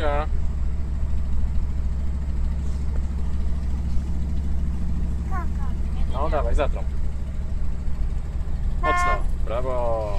Matysia. No dawaj, zatrąb. Mocno. Brawo.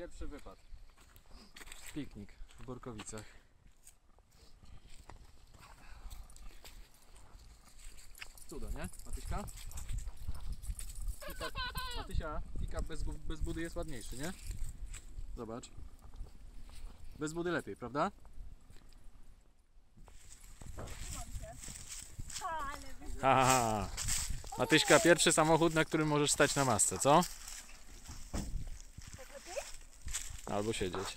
Pierwszy wypad. Piknik w Borkowicach. Cudo, nie? Matyśka? Pick-up, Matysia, pick-up bez, bez budy jest ładniejszy, nie? Zobacz. Bez budy lepiej, prawda? Ale wy... Ha, ha, ha. Matyśka, pierwszy samochód, na którym możesz stać na masce, co? albo siedzieć.